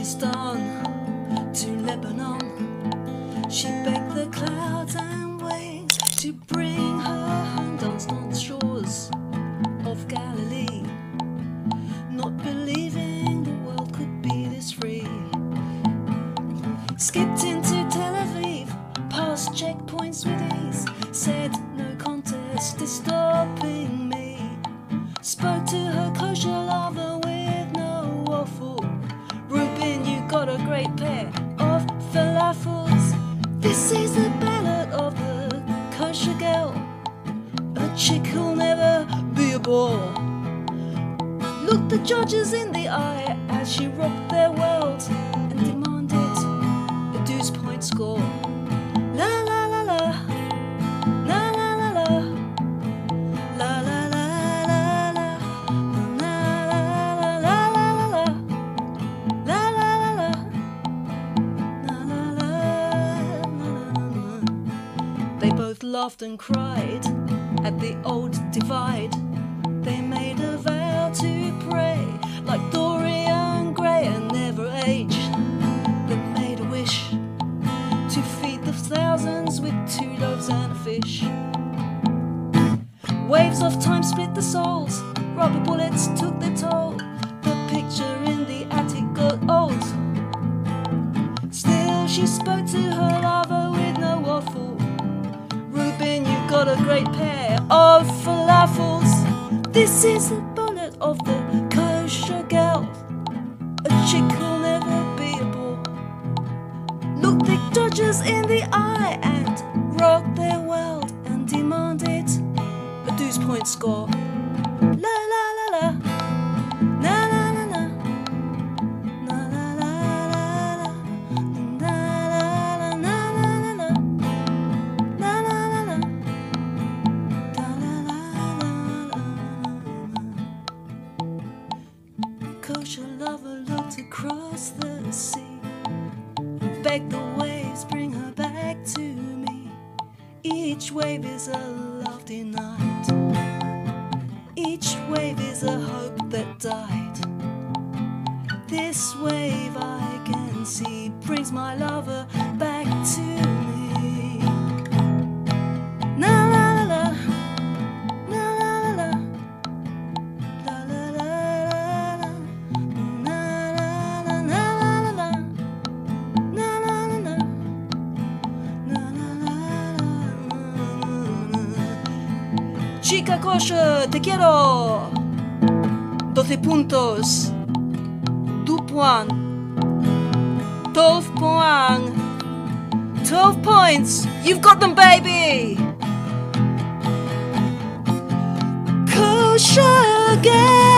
Pakistan to Lebanon. She begged the clouds and waves to bring her hand on the shores of Galilee, not believing the world could be this free. Skipped pair of falafels. This is the ballad of the kosher girl, a chick who'll never be a bore. Looked the judges in the eye as she rocked their world laughed and cried at the old divide. They made a vow to pray like Dorian Gray and never age. They made a wish to feed the thousands with two loaves and a fish. Waves of time split the souls, rubber bullets took their toll. The picture in got a great pair of falafels. This is the ballad of the kosher girl. A chick who'll never be a bore. Looked the judges in the eye and rocked their world and demanded a douze point score. Kosher lover looked across the sea. Begged the waves, bring her back to me. Each wave is a lofty night. Each wave is a hope that died. This wave I can see brings my lover Chica kosher, te quiero. 12 puntos. Douze point. 12 point. 12 points. You've got them, baby. Kosher girl.